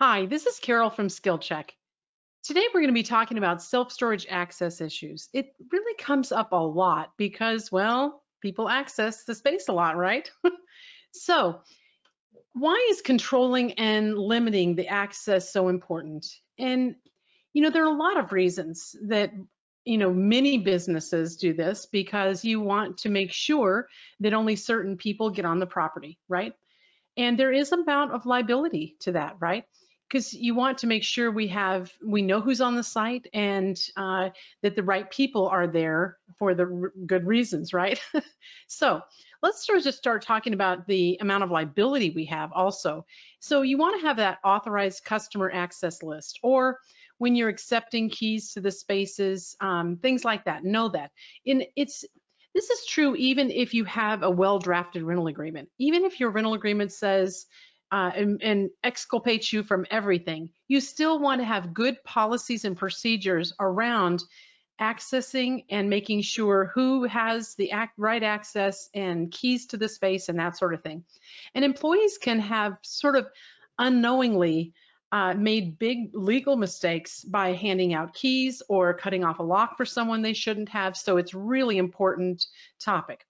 Hi, this is Carol from SkilCheck. Today we're going to be talking about self-storage access issues. It really comes up a lot because, well, people access the space a lot, right? so why is controlling and limiting the access so important? And, you know, there are a lot of reasons that, you know, many businesses do this because you want to make sure that only certain people get on the property, right? And there is a amount of liability to that, right? Because you want to make sure we have we know who's on the site and uh, that the right people are there for the good reasons right? So let's start just start talking about the amount of liability we have also. So you want to have that authorized customer access list or when you're accepting keys to the spaces um, things like that. Know that. In it's this is true even if you have a well drafted rental agreement. Even if your rental agreement says uh, and, and exculpates you from everything, you still want to have good policies and procedures around accessing and making sure who has the act, right access and keys to the space and that sort of thing. And employees can have sort of unknowingly uh, made big legal mistakes by handing out keys or cutting off a lock for someone they shouldn't have. So it's really important topic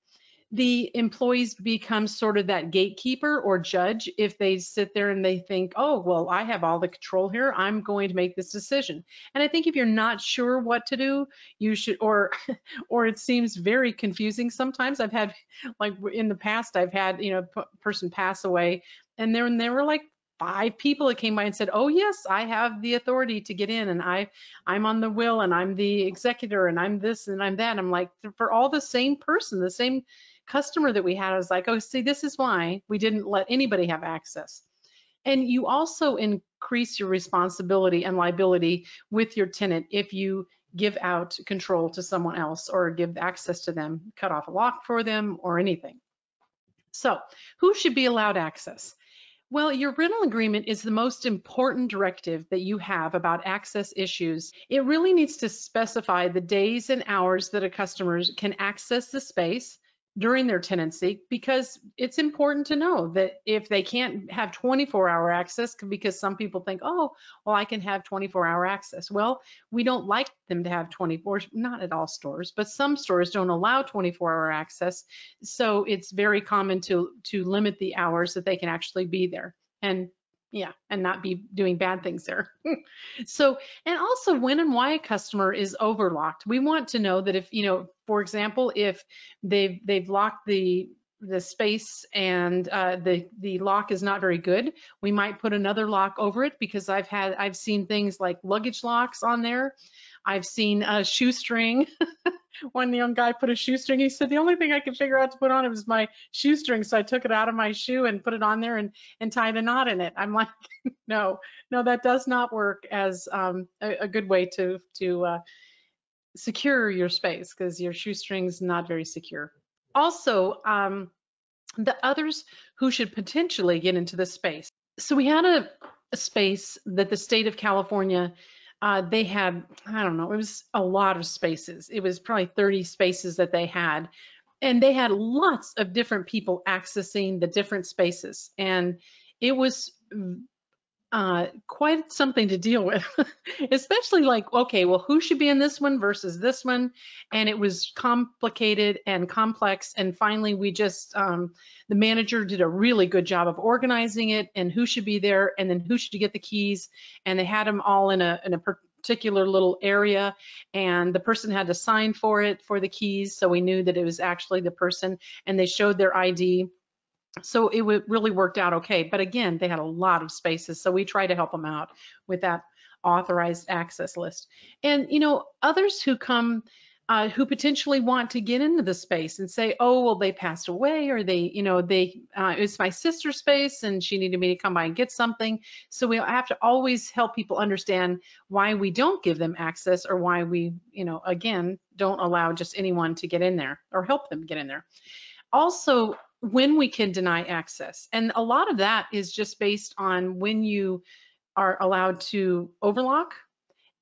the employees become sort of that gatekeeper or judge if they sit there and they think, oh, well, I have all the control here. I'm going to make this decision. And I think if you're not sure what to do, you should, or, or it seems very confusing sometimes. I've had, like in the past, I've had, you know, a person pass away and then there were like five people that came by and said, "Oh yes, I have the authority to get in, and I, I'm on the will, and I'm the executor, and I'm this, and I'm that." I'm like, for all the same person, the same customer that we had was like, oh, see, this is why we didn't let anybody have access. And you also increase your responsibility and liability with your tenant if you give out control to someone else or give access to them, cut off a lock for them or anything. So who should be allowed access? Well, your rental agreement is the most important directive that you have about access issues. It really needs to specify the days and hours that a customer can access the space, during their tenancy because it's important to know that if they can't have 24 hour access because some people think oh well i can have 24 hour access. Well we don't like them to have 24 not at all stores but some stores don't allow 24 hour access so it's very common to to limit the hours that they can actually be there. And yeah, and not be doing bad things there. so, and also when and why a customer is overlocked. We want to know that if, you know, for example, if they've they've locked the the space and uh, the the lock is not very good, we might put another lock over it because I've had I've seen things like luggage locks on there. I've seen a shoestring one young guy put a shoestring. He said the only thing I could figure out to put on it was my shoestring. So I took it out of my shoe and put it on there and and tied a knot in it. I'm like, no, no, that does not work as um, a, a, good way to to uh, secure your space because your shoestring's not very secure. Also, um, the others who should potentially get into the space. So we had a, a space that the state of California uh, they had, I don't know, it was a lot of spaces. It was probably 30 spaces that they had. And they had lots of different people accessing the different spaces. And it was uh, quite something to deal with, especially like, okay, well, who should be in this one versus this one? And it was complicated and complex. And finally, we just, um, the manager did a really good job of organizing it and who should be there and then who should get the keys. And they had them all in a, in a particular little area and the person had to sign for it for the keys. So we knew that it was actually the person and they showed their ID. So it really worked out okay. But again, they had a lot of spaces. So we try to help them out with that authorized access list. And, you know, others who come uh, who potentially want to get into the space and say, oh, well, they passed away or they, you know, they, uh, it's my sister's space and she needed me to come by and get something. So we have to always help people understand why we don't give them access or why we, you know, again, don't allow just anyone to get in there or help them get in there. Also, when we can deny access. And a lot of that is just based on when you are allowed to overlock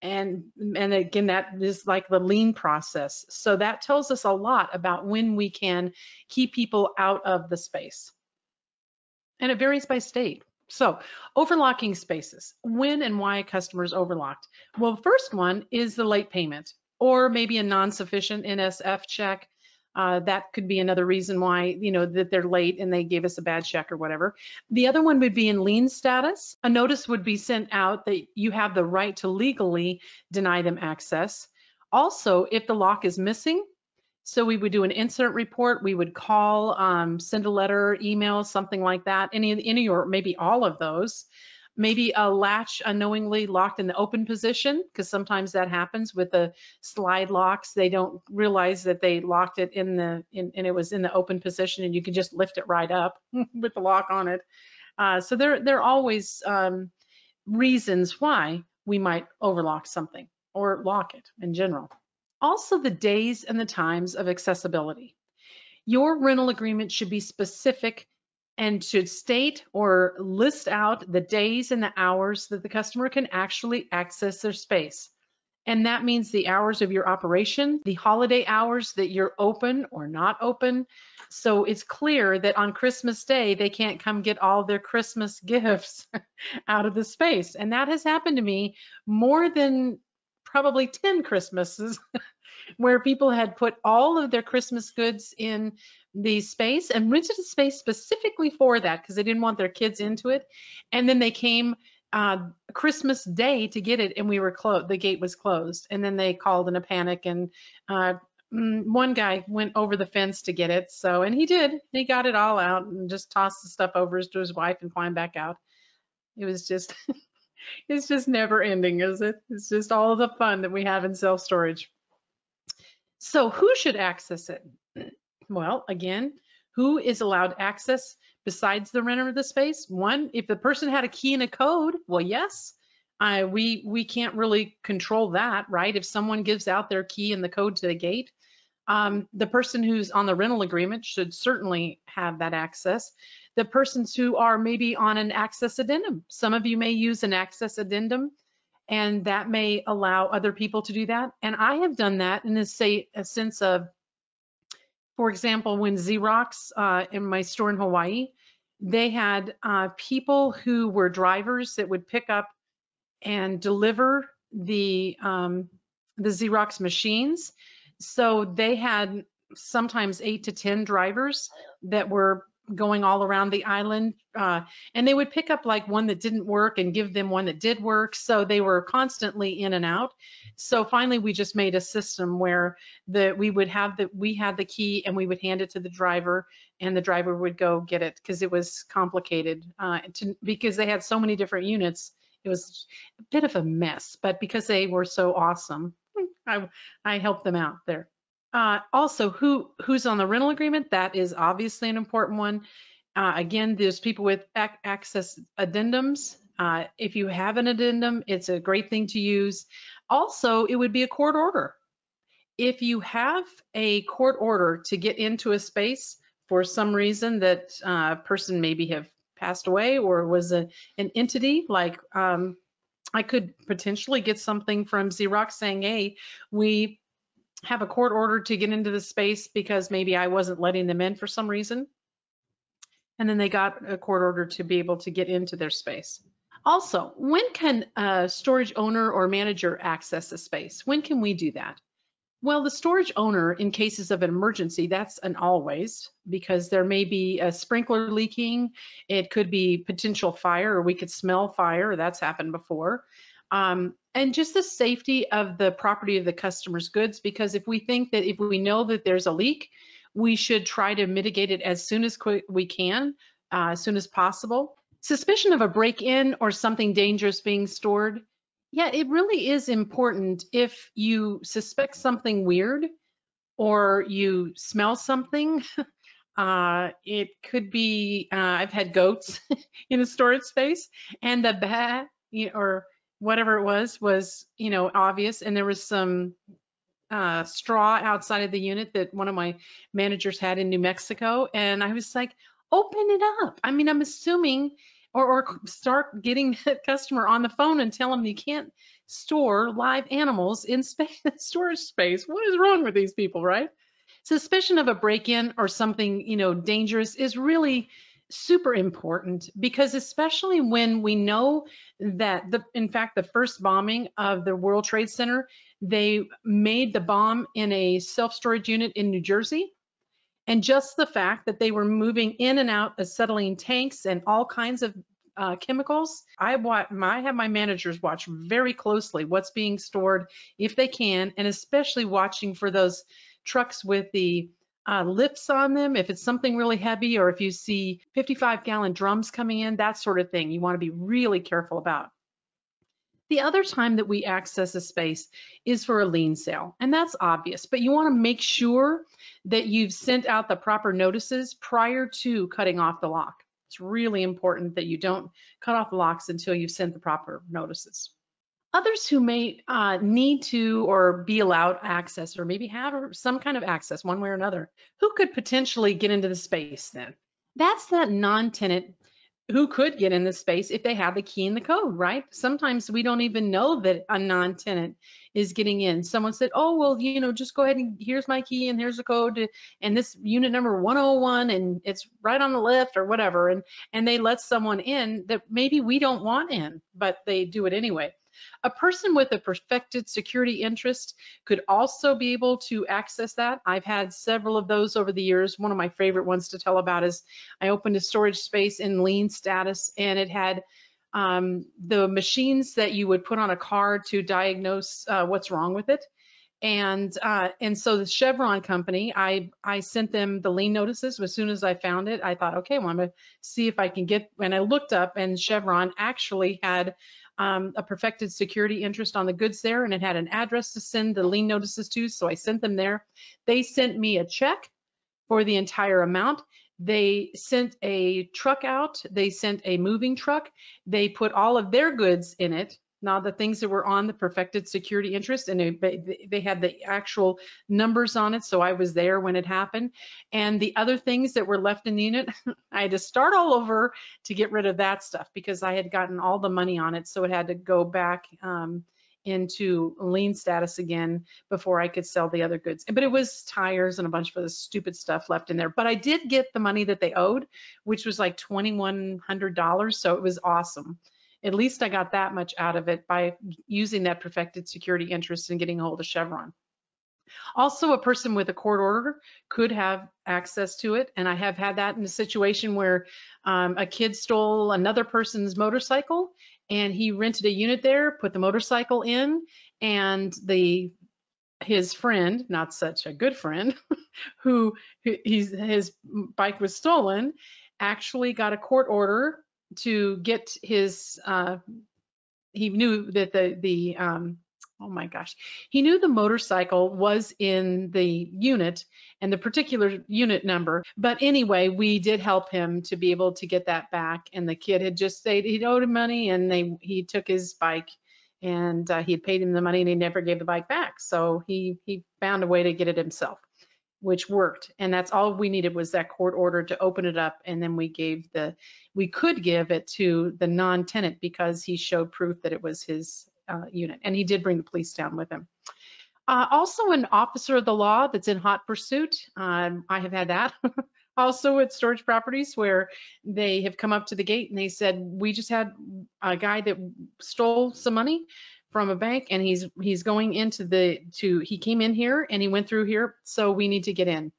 and and again that is like the lien process so that tells us a lot about when we can keep people out of the space and it varies by state So overlocking spaces, when and why customers overlocked. Well, first one is the late payment or maybe a non-sufficient NSF check. Uh, that could be another reason why, you know, that they're late and they gave us a bad check or whatever. The other one would be in lien status. A notice would be sent out that you have the right to legally deny them access. Also, if the lock is missing, so we would do an incident report, we would call, um, send a letter, email, something like that, any, any or maybe all of those. Maybe a latch unknowingly locked in the open position, because sometimes that happens with the slide locks. They don't realize that they locked it in the, in, and it was in the open position and you can just lift it right up with the lock on it. Uh, so there, there are always um, reasons why we might overlock something or lock it in general. Also the days and the times of accessibility. Your rental agreement should be specific and should state or list out the days and the hours that the customer can actually access their space. And that means the hours of your operation, the holiday hours that you're open or not open. So it's clear that on Christmas Day, they can't come get all their Christmas gifts out of the space. And that has happened to me more than probably 10 Christmases where people had put all of their Christmas goods in the space and rented a space specifically for that because they didn't want their kids into it. And then they came uh, Christmas Day to get it, and we were closed. The gate was closed, and then they called in a panic. And uh, mm, one guy went over the fence to get it. So, and he did. He got it all out and just tossed the stuff over to his wife and climbed back out. It was just, it's just never ending, is it? It's just all the fun that we have in self storage. So, who should access it? Well, again, who is allowed access besides the renter of the space? One, if the person had a key and a code, well, yes, we we can't really control that, right? If someone gives out their key and the code to the gate, um, the person who's on the rental agreement should certainly have that access. The persons who are maybe on an access addendum, some of you may use an access addendum, and that may allow other people to do that. And I have done that in a, say, a sense of for example, when Xerox uh, in my store in Hawaii, they had uh, people who were drivers that would pick up and deliver the um, the Xerox machines. So they had sometimes eight to ten drivers that were going all around the island uh, and they would pick up like one that didn't work and give them one that did work so they were constantly in and out. So finally we just made a system where the we would have the we had the key and we would hand it to the driver and the driver would go get it because it was complicated uh, to, because they had so many different units it was a bit of a mess but because they were so awesome I, I helped them out there uh, also, who who's on the rental agreement? That is obviously an important one. Uh, again, there's people with ac access addendums. Uh, if you have an addendum, it's a great thing to use. Also, it would be a court order. If you have a court order to get into a space for some reason that a uh, person maybe have passed away or was a, an entity like um, I could potentially get something from Xerox saying, hey, we have a court order to get into the space because maybe I wasn't letting them in for some reason. And then they got a court order to be able to get into their space. Also, when can a storage owner or manager access a space? When can we do that? Well, the storage owner, in cases of an emergency, that's an always because there may be a sprinkler leaking. It could be potential fire, or we could smell fire. That's happened before um, and just the safety of the property of the customer's goods because if we think that if we know that there's a leak we should try to mitigate it as soon as we can uh, as soon as possible. Suspicion of a break-in or something dangerous being stored. Yeah it really is important if you suspect something weird or you smell something uh, it could be uh, i've had goats in a storage space and the bat or whatever it was was you know obvious. And there was some uh, straw outside of the unit that one of my managers had in New Mexico. And I was like open it up. I mean I'm assuming or, or start getting the customer on the phone and tell them you can't store live animals in space storage space. What is wrong with these people right? Suspicion of a break-in or something you know dangerous is really super important because especially when we know that the in fact the first bombing of the World Trade Center they made the bomb in a self-storage unit in New Jersey. And just the fact that they were moving in and out acetylene tanks and all kinds of uh, chemicals I watch my I have my managers watch very closely what's being stored if they can and especially watching for those trucks with the uh, lifts on them, if it's something really heavy, or if you see 55 gallon drums coming in, that sort of thing, you want to be really careful about. The other time that we access a space is for a lien sale, and that's obvious, but you want to make sure that you've sent out the proper notices prior to cutting off the lock. It's really important that you don't cut off locks until you've sent the proper notices. Others who may uh, need to or be allowed access or maybe have some kind of access one way or another, who could potentially get into the space then? That's that non-tenant who could get in the space if they have the key in the code, right? Sometimes we don't even know that a non-tenant is getting in. Someone said, oh, well, you know, just go ahead and here's my key and here's the code and this unit number 101 and it's right on the left or whatever. And, and they let someone in that maybe we don't want in, but they do it anyway. A person with a perfected security interest could also be able to access that. I've had several of those over the years. One of my favorite ones to tell about is I opened a storage space in lien status and it had um, the machines that you would put on a car to diagnose uh, what's wrong with it. And uh, and so the Chevron company, I I sent them the lien notices as soon as I found it. I thought, okay, well I'm gonna see if I can get. And I looked up, and Chevron actually had um, a perfected security interest on the goods there and it had an address to send the lien notices to, so I sent them there. They sent me a check for the entire amount. They sent a truck out, they sent a moving truck, they put all of their goods in it now the things that were on the perfected security interest and they, they had the actual numbers on it so i was there when it happened and the other things that were left in the unit i had to start all over to get rid of that stuff because i had gotten all the money on it so it had to go back um, into lien status again before I could sell the other goods. But it was tires and a bunch of other stupid stuff left in there. But I did get the money that they owed, which was like $2,100. So it was awesome at least I got that much out of it by using that perfected security interest and getting a hold of Chevron. Also, a person with a court order could have access to it, and I have had that in a situation where um, a kid stole another person's motorcycle, and he rented a unit there, put the motorcycle in, and the his friend, not such a good friend, who his bike was stolen, actually got a court order to get his uh, he knew that the the um, oh my gosh. He knew the motorcycle was in the unit and the particular unit number but anyway we did help him to be able to get that back and the kid had just said he owed him money and they he took his bike and uh, he had paid him the money and he never gave the bike back. So he he found a way to get it himself which worked. And that's all we needed was that court order to open it up. And then we gave the, we could give it to the non-tenant because he showed proof that it was his uh, unit. And he did bring the police down with him. Uh, also an officer of the law that's in hot pursuit. Um, I have had that. also at storage properties where they have come up to the gate and they said, we just had a guy that stole some money from a bank and he's he's going into the to he came in here and he went through here so we need to get in.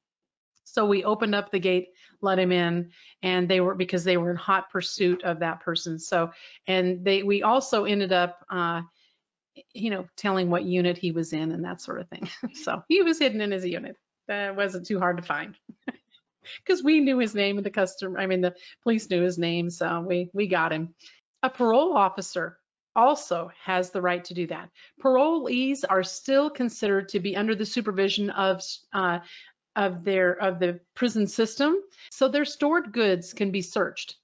So we opened up the gate let him in and they were because they were in hot pursuit of that person. So and they we also ended up uh you know telling what unit he was in and that sort of thing. So he was hidden in his unit. That wasn't too hard to find. Because we knew his name and the customer i mean the police knew his name so we we got him. A parole officer also has the right to do that. Parolees are still considered to be under the supervision of uh, of their of the prison system, so their stored goods can be searched.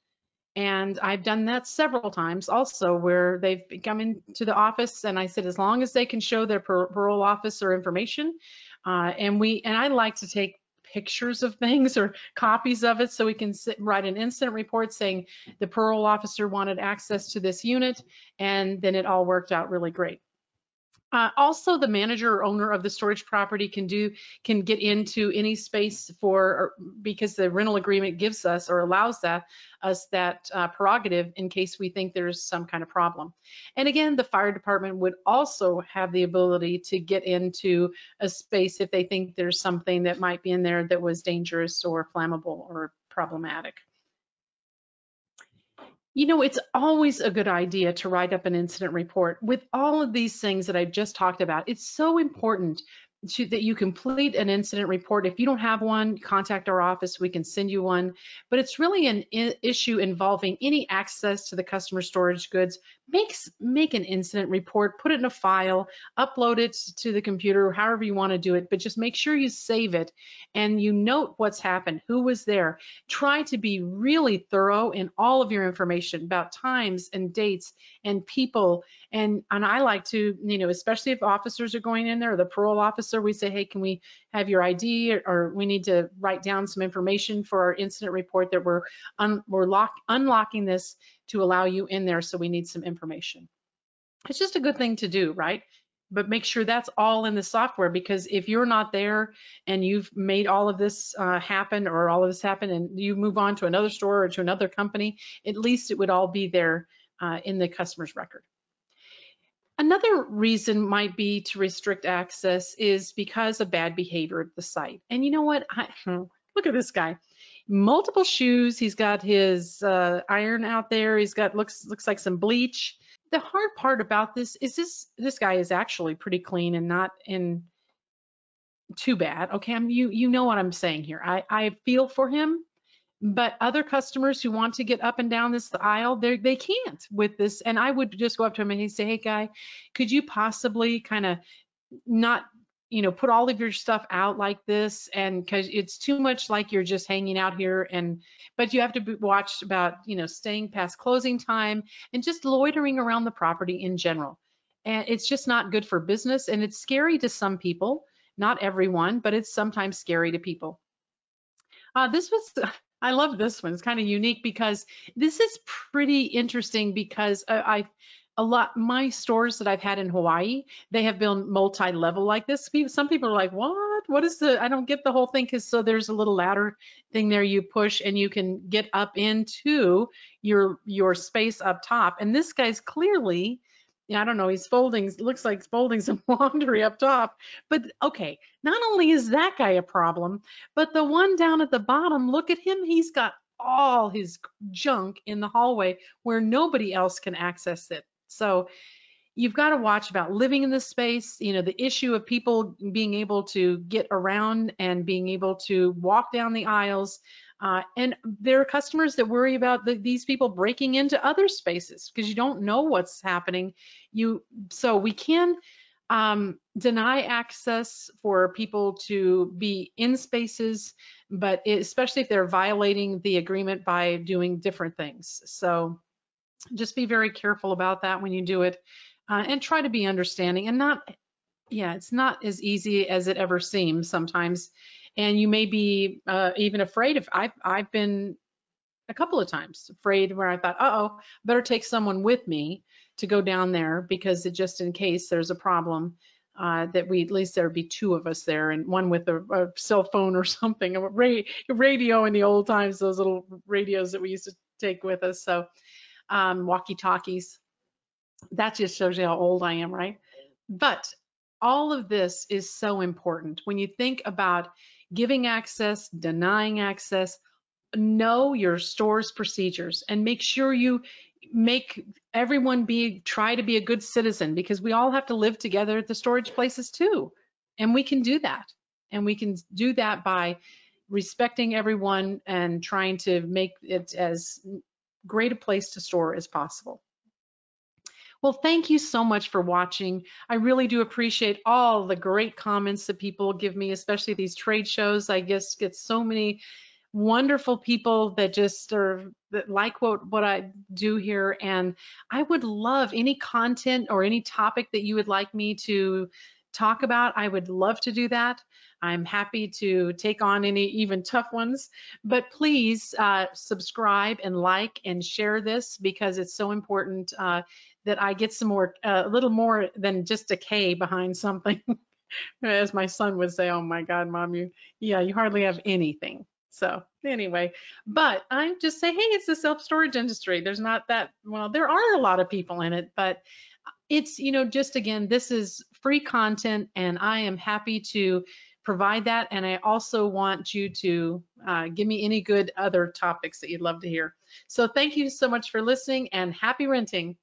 And I've done that several times also where they've come into the office and I said, as long as they can show their parole officer information, uh, and we and I like to take pictures of things or copies of it so we can sit, write an incident report saying the parole officer wanted access to this unit and then it all worked out really great. Uh, also, the manager or owner of the storage property can do can get into any space for because the rental agreement gives us or allows that us that uh, prerogative in case we think there's some kind of problem. And again, the fire department would also have the ability to get into a space if they think there's something that might be in there that was dangerous or flammable or problematic. You know, it's always a good idea to write up an incident report with all of these things that I've just talked about. It's so important to, that you complete an incident report. If you don't have one, contact our office. We can send you one. But it's really an issue involving any access to the customer storage goods. Makes make an incident report, put it in a file, upload it to the computer, however you want to do it. But just make sure you save it and you note what's happened, who was there. Try to be really thorough in all of your information about times and dates and people. And and I like to, you know, especially if officers are going in there, or the parole officer, we say, hey, can we have your ID or, or we need to write down some information for our incident report that we're un, we're lock, unlocking this to allow you in there. So we need some information. It's just a good thing to do, right? But make sure that's all in the software because if you're not there and you've made all of this uh, happen or all of this happen and you move on to another store or to another company, at least it would all be there uh, in the customer's record. Another reason might be to restrict access is because of bad behavior at the site. And you know what? I, look at this guy. Multiple shoes. He's got his uh, iron out there. He's got looks looks like some bleach. The hard part about this is this this guy is actually pretty clean and not in too bad. Okay, I'm, you you know what I'm saying here. I I feel for him but other customers who want to get up and down this aisle, they they can't with this. And I would just go up to him and he'd say, "Hey, guy, could you possibly kind of not, you know, put all of your stuff out like this? And because it's too much like you're just hanging out here, and but you have to be, watch about, you know, staying past closing time and just loitering around the property in general. And it's just not good for business, and it's scary to some people, not everyone, but it's sometimes scary to people." Uh, this was I love this one. It's kind of unique because this is pretty interesting because uh, I a lot my stores that I've had in Hawaii, they have been multi-level like this. Some people are like, "What? What is the I don't get the whole thing cuz so there's a little ladder thing there you push and you can get up into your your space up top. And this guy's clearly I don't know, he's folding, looks like he's folding some laundry up top. But okay, not only is that guy a problem, but the one down at the bottom, look at him. He's got all his junk in the hallway where nobody else can access it. So you've got to watch about living in this space, you know, the issue of people being able to get around and being able to walk down the aisles. Uh, and there are customers that worry about the, these people breaking into other spaces because you don't know what's happening. You so we can um, deny access for people to be in spaces, but it, especially if they're violating the agreement by doing different things. So just be very careful about that when you do it, uh, and try to be understanding and not. Yeah, it's not as easy as it ever seems sometimes and you may be uh, even afraid of I've I've been a couple of times afraid where I thought, uh oh, better take someone with me to go down there because it, just in case there's a problem. Uh, that we at least there'd be two of us there and one with a, a cell phone or something a, ra radio in the old times those little radios that we used to take with us so um, walkie talkies that just shows you how old I am right but all of this is so important when you think about giving access, denying access, know your store's procedures and make sure you make everyone be try to be a good citizen because we all have to live together at the storage places too. And we can do that. And we can do that by respecting everyone and trying to make it as great a place to store as possible well, thank you so much for watching. I really do appreciate all the great comments that people give me, especially these trade shows. I guess get so many wonderful people that just are that like what what I do here and I would love any content or any topic that you would like me to talk about I would love to do that I'm happy to take on any even tough ones, but please uh, subscribe and like and share this because it's so important uh, that I get some more, uh, a little more than just a K behind something. As my son would say, oh my God, mom, you, yeah, you hardly have anything. So anyway, but I just say, hey, it's the self-storage industry. There's not that, well, there are a lot of people in it, but it's, you know, just again, this is free content and I am happy to provide that. And I also want you to uh, give me any good other topics that you'd love to hear. So thank you so much for listening and happy renting.